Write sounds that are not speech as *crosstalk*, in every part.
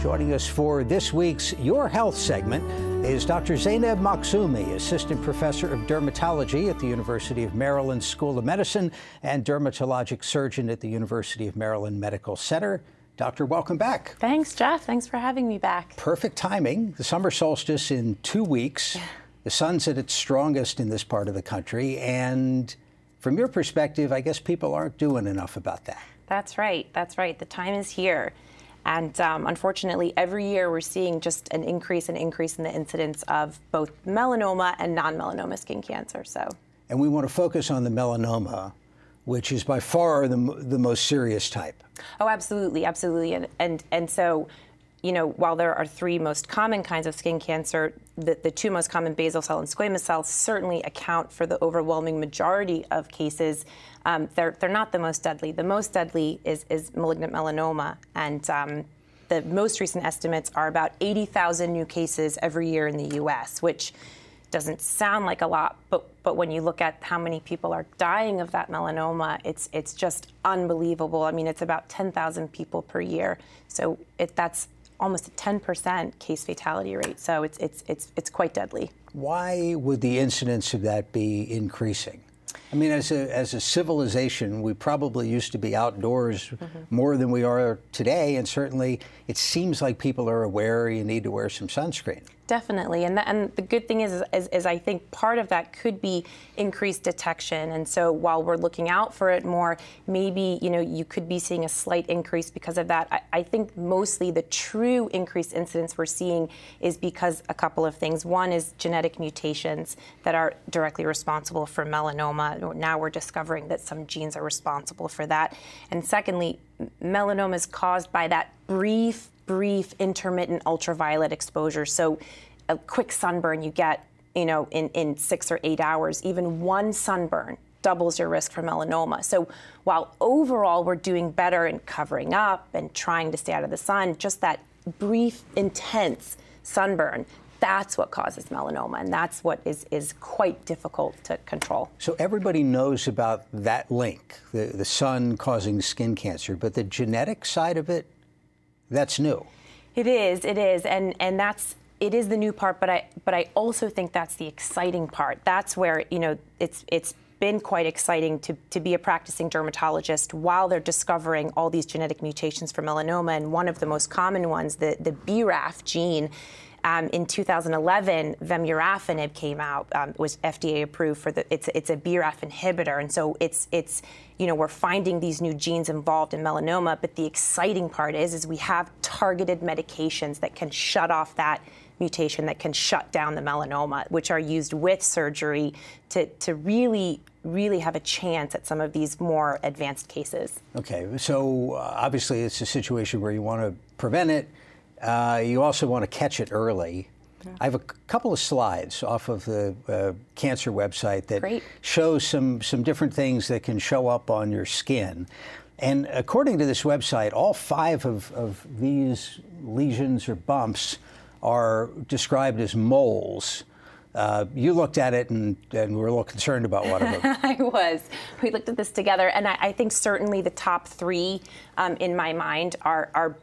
Joining us for this week's Your Health segment is Dr. Zaineb Makhzoumi, Assistant Professor of Dermatology at the University of Maryland School of Medicine and Dermatologic Surgeon at the University of Maryland Medical Center. Doctor, welcome back. Thanks, Jeff. Thanks for having me back. Perfect timing. The summer solstice in two weeks. The sun's at its strongest in this part of the country. And from your perspective, I guess people aren't doing enough about that. That's right. That's right. The time is here. And um, unfortunately, every year we're seeing just an increase and increase in the incidence of both melanoma and non melanoma skin cancer. So. And we want to focus on the melanoma, which is by far the, the most serious type. Oh, absolutely, absolutely. And, and, and so, you know, while there are three most common kinds of skin cancer, the, the two most common basal cell and squamous cell certainly account for the overwhelming majority of cases um, they're, they're not the most deadly. The most deadly is, is malignant melanoma. And um, the most recent estimates are about 80,000 new cases every year in the US, which doesn't sound like a lot, but, but when you look at how many people are dying of that melanoma, it's, it's just unbelievable. I mean, it's about 10,000 people per year. So it, that's almost a 10% case fatality rate. So it's, it's, it's, it's quite deadly. Why would the incidence of that be increasing? I mean, as a, as a civilization, we probably used to be outdoors mm-hmm. more than we are today, and certainly it seems like people are aware you need to wear some sunscreen. Definitely, and the, and the good thing is, is, is, I think part of that could be increased detection. And so while we're looking out for it more, maybe you know you could be seeing a slight increase because of that. I, I think mostly the true increased incidence we're seeing is because a couple of things. One is genetic mutations that are directly responsible for melanoma. Now we're discovering that some genes are responsible for that. And secondly, melanoma is caused by that brief brief intermittent ultraviolet exposure. So a quick sunburn you get, you know, in, in six or eight hours, even one sunburn doubles your risk for melanoma. So while overall we're doing better in covering up and trying to stay out of the sun, just that brief, intense sunburn, that's what causes melanoma, and that's what is, is quite difficult to control. So everybody knows about that link, the, the sun causing skin cancer, but the genetic side of it that's new. It is. It is, and and that's it is the new part. But I but I also think that's the exciting part. That's where you know it's it's been quite exciting to, to be a practicing dermatologist while they're discovering all these genetic mutations for melanoma. And one of the most common ones, the, the BRAF gene, um, in 2011, vemurafenib came out, um, was FDA approved for the. It's it's a BRAF inhibitor, and so it's it's you know we're finding these new genes involved in melanoma. But the exciting part is is we have targeted medications that can shut off that mutation that can shut down the melanoma, which are used with surgery to, to really, really have a chance at some of these more advanced cases. Okay, so uh, obviously it's a situation where you want to prevent it, uh, you also want to catch it early. Yeah. I have a couple of slides off of the uh, cancer website that Great. show some, some different things that can show up on your skin. And according to this website, all five of, of these lesions or bumps are described as moles. Uh, you looked at it and, and were a little concerned about one of them. *laughs* I was. We looked at this together, and I, I think certainly the top three um, in my mind are, are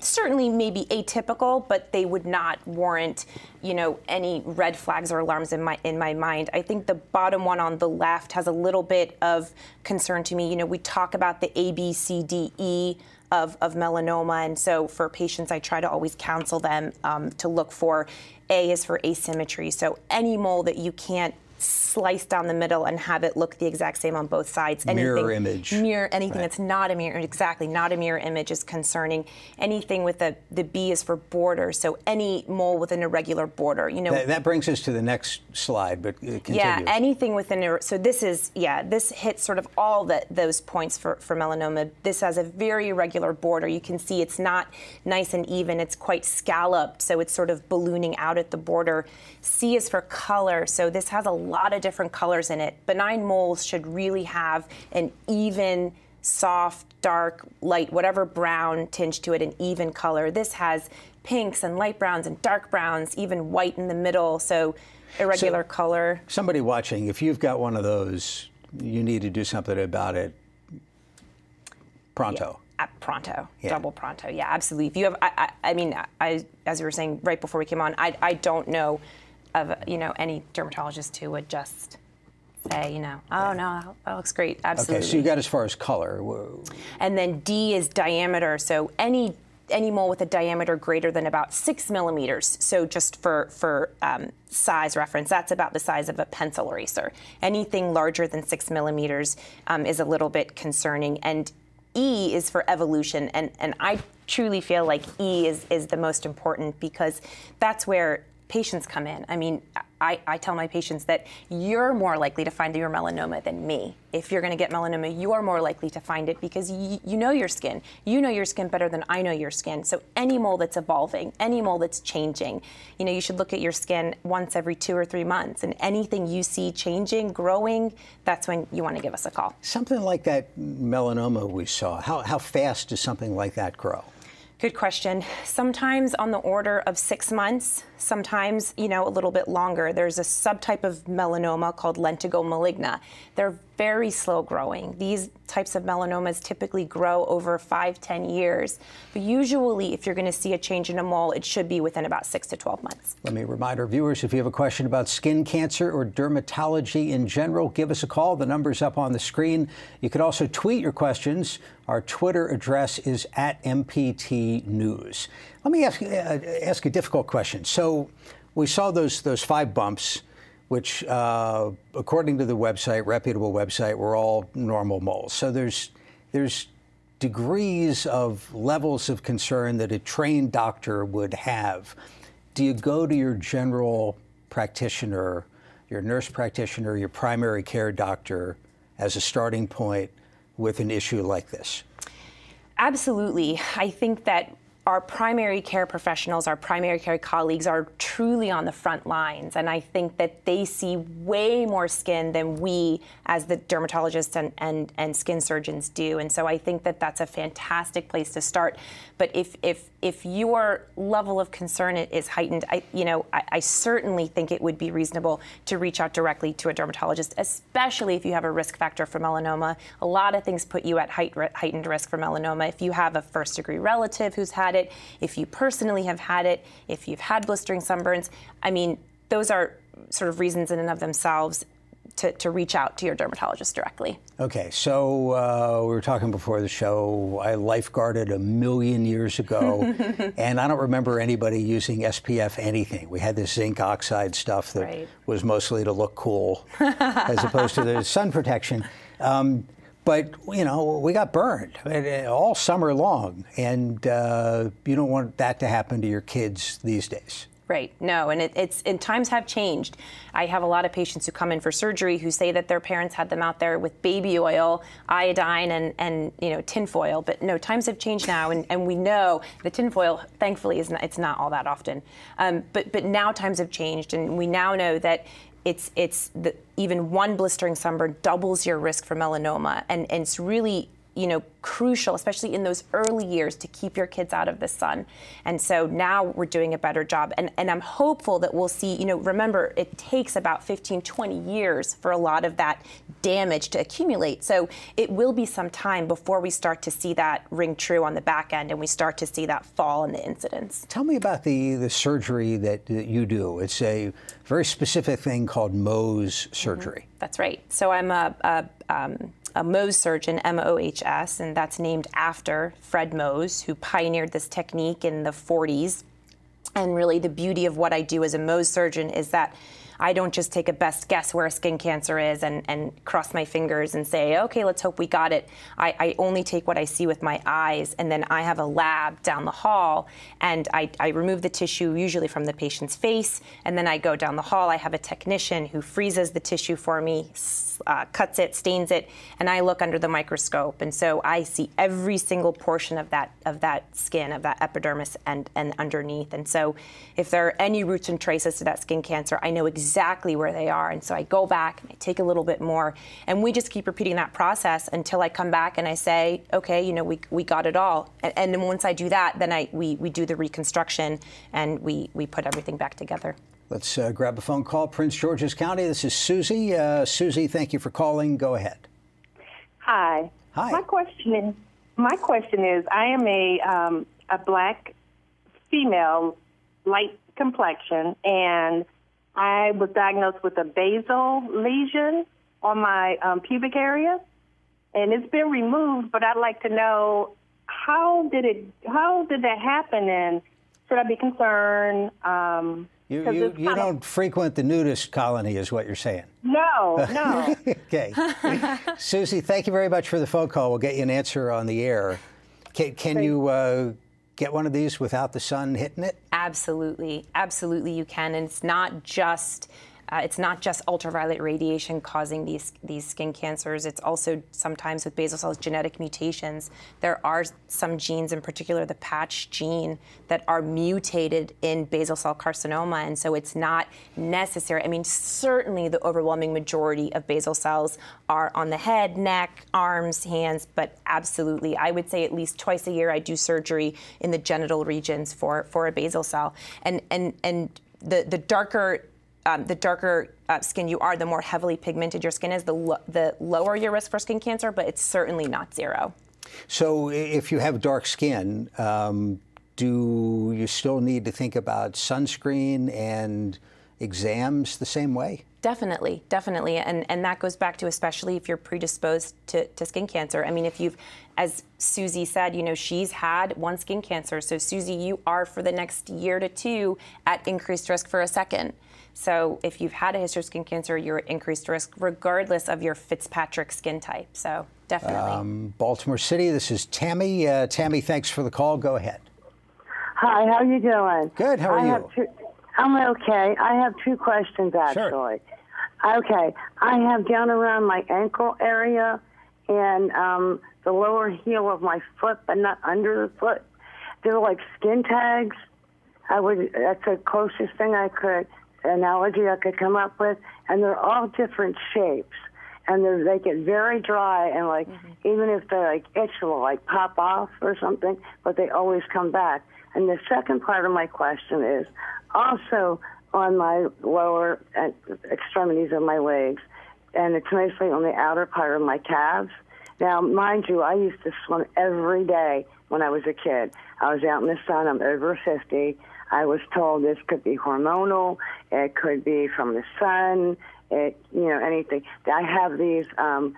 certainly maybe atypical, but they would not warrant, you know, any red flags or alarms in my in my mind. I think the bottom one on the left has a little bit of concern to me. You know, we talk about the A, B, C, D, E of, of melanoma, and so for patients, I try to always counsel them um, to look for A is for asymmetry. So any mole that you can't slice down the middle and have it look the exact same on both sides. Anything, mirror image. Mirror anything right. that's not a mirror exactly not a mirror image is concerning. Anything with the the B is for border. So any mole with an irregular border. You know that, that brings us to the next slide, but uh, continue. Yeah, anything with an so this is yeah this hits sort of all the, those points for for melanoma. This has a very irregular border. You can see it's not nice and even. It's quite scalloped, so it's sort of ballooning out at the border. C is for color. So this has a lot of different colors in it. Benign moles should really have an even, soft, dark, light, whatever brown tinge to it, an even color. This has pinks and light browns and dark browns, even white in the middle. So irregular so, color. Somebody watching, if you've got one of those, you need to do something about it pronto. Yeah. pronto, yeah. double pronto. Yeah, absolutely. If you have, I, I, I mean, I, as you were saying right before we came on, I, I don't know of you know any dermatologist who would just say, you know, oh no, that looks great. Absolutely. Okay, so you got as far as color. And then D is diameter. So any any mole with a diameter greater than about six millimeters. So just for for um, size reference, that's about the size of a pencil eraser. Anything larger than six millimeters um, is a little bit concerning. And E is for evolution, and and I truly feel like E is is the most important because that's where patients come in. I mean, I, I, tell my patients that you're more likely to find your melanoma than me. If you're going to get melanoma, you are more likely to find it because y- you know your skin. You know your skin better than I know your skin. So any mole that's evolving, any mole that's changing, you know, you should look at your skin once every two or three months. And anything you see changing, growing, that's when you want to give us a call. Something like that melanoma we saw, how, how fast does something like that grow? Good question. Sometimes on the order of six months, sometimes, you know, a little bit longer. There's a subtype of melanoma called lentigo maligna. They're very slow growing. These types of melanomas typically grow over five, ten years. But usually, if you're going to see a change in a mole, it should be within about six to 12 months. Let me remind our viewers if you have a question about skin cancer or dermatology in general, give us a call. The number's up on the screen. You could also tweet your questions. Our Twitter address is at MPT News. Let me ask, uh, ask a difficult question. So, we saw those, those five bumps which, uh, according to the website, reputable website, were all normal moles. So there's there's degrees of levels of concern that a trained doctor would have. Do you go to your general practitioner, your nurse practitioner, your primary care doctor as a starting point with an issue like this? Absolutely. I think that our primary care professionals, our primary care colleagues are truly on the front lines. And I think that they see way more skin than we, as the dermatologists and, and, and skin surgeons, do. And so I think that that's a fantastic place to start. But if, if, if your level of concern is heightened, I, you know, I, I certainly think it would be reasonable to reach out directly to a dermatologist, especially if you have a risk factor for melanoma. A lot of things put you at height, heightened risk for melanoma. If you have a first degree relative who's had it, if you personally have had it, if you've had blistering sunburns. I mean, those are sort of reasons in and of themselves to, to reach out to your dermatologist directly. Okay, so uh, we were talking before the show. I lifeguarded a million years ago, *laughs* and I don't remember anybody using SPF anything. We had this zinc oxide stuff that right. was mostly to look cool, as opposed to the *laughs* sun protection. Um, but you know, we got burned uh, all summer long, and uh, you don't want that to happen to your kids these days. Right. No, and it, it's and times have changed. I have a lot of patients who come in for surgery who say that their parents had them out there with baby oil, iodine, and and you know tinfoil. But no, times have changed now, and, and we know the tinfoil, thankfully, is not, it's not all that often. Um, but but now times have changed, and we now know that it's it's the, even one blistering sunburn doubles your risk for melanoma, and, and it's really you know, crucial, especially in those early years, to keep your kids out of the sun. And so now we're doing a better job. And, and I'm hopeful that we'll see, you know, remember, it takes about 15, 20 years for a lot of that damage to accumulate. So it will be some time before we start to see that ring true on the back end and we start to see that fall in the incidence. Tell me about the, the surgery that, that you do. It's a very specific thing called Mohs surgery. Mm-hmm. That's right. So I'm a, a um, a Mohs surgeon, M O H S, and that's named after Fred Mohs, who pioneered this technique in the 40s. And really, the beauty of what I do as a Mohs surgeon is that I don't just take a best guess where skin cancer is and, and cross my fingers and say, okay, let's hope we got it. I, I, only take what I see with my eyes, and then I have a lab down the hall, and I, I remove the tissue usually from the patient's face, and then I go down the hall. I have a technician who freezes the tissue for me, uh, cuts it, stains it, and I look under the microscope. And so I see every single portion of that of that skin, of that epidermis, and and underneath. And so if there are any roots and traces to that skin cancer, I know exactly where they are. And so I go back and I take a little bit more, and we just keep repeating that process until I come back and I say, okay, you know, we we got it all. And, and then once I do that, then I we we do the reconstruction and we we put everything back together. Let's uh, grab a phone call. Prince George's County. This is Susie. Uh, Susie, thank you for calling. Go ahead. Hi. Hi. My question is, my question is I am a, um, a black female, light complexion, and I was diagnosed with a basal lesion on my um, pubic area, and it's been removed. But I'd like to know how did it? How did that happen? And should I be concerned? Um, you, you, you don't frequent the nudist colony, is what you're saying. No, no. *laughs* okay. Susie, thank you very much for the phone call. We'll get you an answer on the air. Can, can you uh, get one of these without the sun hitting it? Absolutely. Absolutely, you can. And it's not just uh, it's not just ultraviolet radiation causing these these skin cancers. It's also sometimes with basal cells genetic mutations. There are some genes, in particular the patch gene, that are mutated in basal cell carcinoma, and so it's not necessary. I mean, certainly the overwhelming majority of basal cells are on the head, neck, arms, hands, but absolutely, I would say at least twice a year I do surgery in the genital regions for for a basal cell, and and and the the darker um, the darker uh, skin you are, the more heavily pigmented your skin is, the, lo- the lower your risk for skin cancer, but it's certainly not zero. So, if you have dark skin, um, do you still need to think about sunscreen and exams the same way? Definitely, definitely. And, and that goes back to especially if you're predisposed to, to skin cancer. I mean, if you've, as Susie said, you know, she's had one skin cancer. So, Susie, you are for the next year to two at increased risk for a second. So if you've had a history of skin cancer, you're at increased risk regardless of your Fitzpatrick skin type. So definitely. Um, Baltimore City, this is Tammy. Uh, Tammy, thanks for the call. Go ahead. Hi, how are you doing? Good. How are I you? Two, I'm okay. I have two questions actually. Sure. Okay, I have down around my ankle area and um, the lower heel of my foot, but not under the foot. They're like skin tags. I would. That's the closest thing I could analogy I could come up with, and they're all different shapes. And they get very dry, and like mm-hmm. even if they like itch, will like pop off or something, but they always come back. And the second part of my question is also on my lower extremities of my legs, and it's mostly on the outer part of my calves. Now, mind you, I used to swim every day when I was a kid. I was out in the sun. I'm over 50. I was told this could be hormonal, it could be from the sun, it you know anything. I have these um,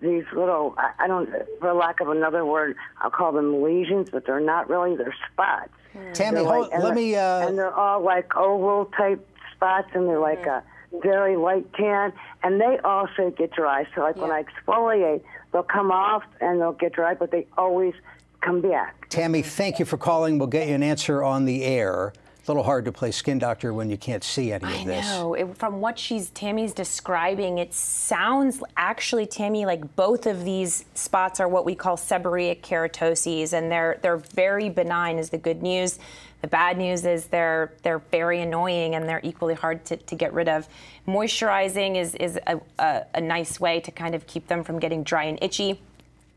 these little I, I don't for lack of another word I'll call them lesions, but they're not really they're spots. Mm. Tammy, like, hold, let me. Uh... And they're all like oval type spots, and they're like mm. a very light tan, and they also get dry. So like yeah. when I exfoliate, they'll come off and they'll get dry, but they always come back. Tammy, thank you for calling. We'll get you an answer on the air. A little hard to play skin doctor when you can't see any of this. I know. It, from what she's Tammy's describing, it sounds actually, Tammy, like both of these spots are what we call seborrheic keratoses, and they're they're very benign. Is the good news. The bad news is they're they're very annoying and they're equally hard to, to get rid of. Moisturizing is is a, a, a nice way to kind of keep them from getting dry and itchy.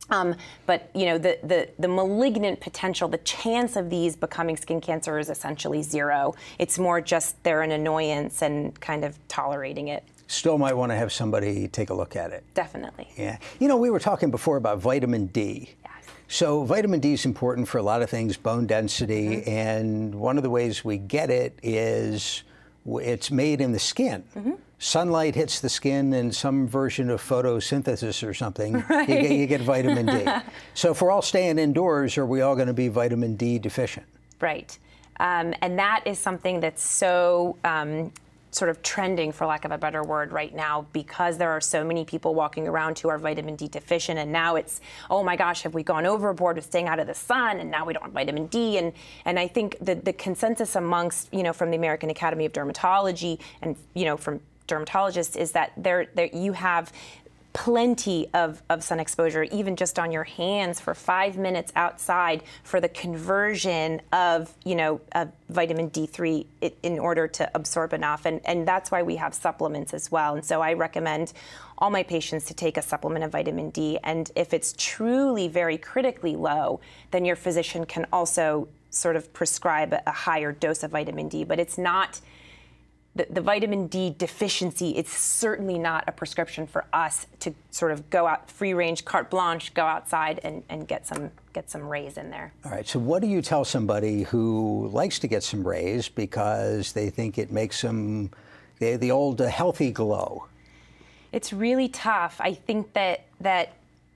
Um, but you know the, the, the malignant potential, the chance of these becoming skin cancer is essentially zero. It's more just they're an annoyance and kind of tolerating it. Still might want to have somebody take a look at it. Definitely. Yeah. You know, we were talking before about vitamin D. Yes. So vitamin D is important for a lot of things, bone density, mm-hmm. and one of the ways we get it is it's made in the skin. Mm-hmm sunlight hits the skin and some version of photosynthesis or something, right. *laughs* you, get, you, get, vitamin D. *laughs* so if we're all staying indoors, are we all going to be vitamin D deficient? Right. Um, and that is something that's so um, sort of trending, for lack of a better word, right now because there are so many people walking around who are vitamin D deficient. And now it's, oh my gosh, have we gone overboard with staying out of the sun? And now we don't have vitamin D. And, and I think the, the consensus amongst, you know, from the American Academy of Dermatology and, you know, from dermatologists is that there, there you have plenty of, of sun exposure, even just on your hands for five minutes outside for the conversion of, you know, of vitamin D3 in order to absorb enough. And, and that's why we have supplements as well. And so I recommend all my patients to take a supplement of vitamin D. And if it's truly very critically low, then your physician can also sort of prescribe a higher dose of vitamin D. But it's not the, the, vitamin D deficiency, it's certainly not a prescription for us to sort of go out free range, carte blanche, go outside and, and get some get some rays in there. All right. So what do you tell somebody who likes to get some rays because they think it makes them the, the old uh, healthy glow? It's really tough. I think that that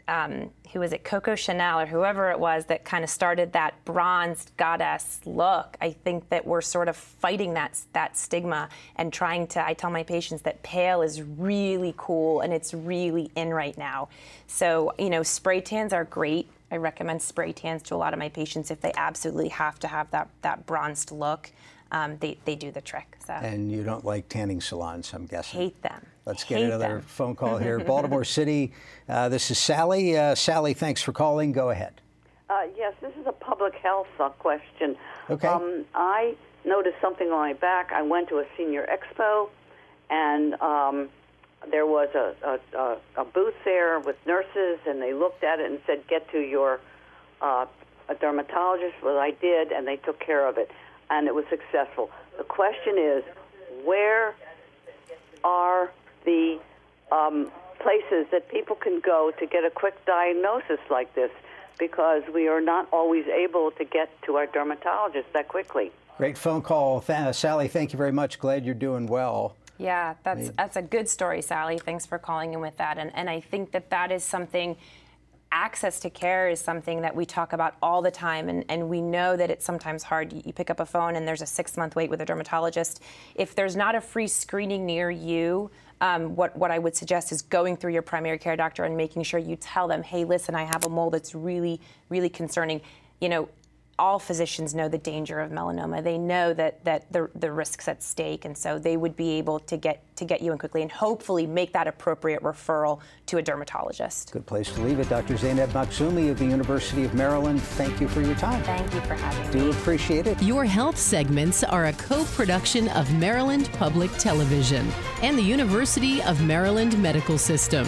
um, who was it, Coco Chanel or whoever it was that kind of started that bronzed goddess look. I think that we're sort of fighting that that stigma and trying to. I tell my patients that pale is really cool and it's really in right now. So you know, spray tans are great. I recommend spray tans to a lot of my patients if they absolutely have to have that that bronzed look. Um, they, they do the trick. So. And you don't like tanning salons, I'm guessing. Hate them. Let's get another them. phone call *laughs* here. Baltimore City. Uh, this is Sally. Uh, Sally, thanks for calling. Go ahead. Uh, yes, this is a public health uh, question. Okay. Um, I noticed something on my back. I went to a senior expo, and um, there was a, a, a, booth there with nurses, and they looked at it and said, "Get to your uh, a dermatologist." Well, I did, and they took care of it, and it was successful. The question is, where are the um, places that people can go to get a quick diagnosis like this because we are not always able to get to our dermatologist that quickly. Great phone call, Th- Sally. Thank you very much. Glad you're doing well. Yeah, that's that's a good story, Sally. Thanks for calling in with that. And and I think that that is something access to care is something that we talk about all the time, and, and we know that it's sometimes hard. You pick up a phone and there's a six month wait with a dermatologist. If there's not a free screening near you, um, what, what I would suggest is going through your primary care doctor and making sure you tell them, hey, listen, I have a mole that's really, really concerning. You know, all physicians know the danger of melanoma. They know that that the the risks at stake, and so they would be able to get to get you in quickly and hopefully make that appropriate referral to a dermatologist. Good place to leave it. Dr. Zaineb Makhzoumi of the University of Maryland. Thank you for your time. Thank you for having Do me. Do appreciate it. Your health segments are a co-production of Maryland Public Television and the University of Maryland Medical System.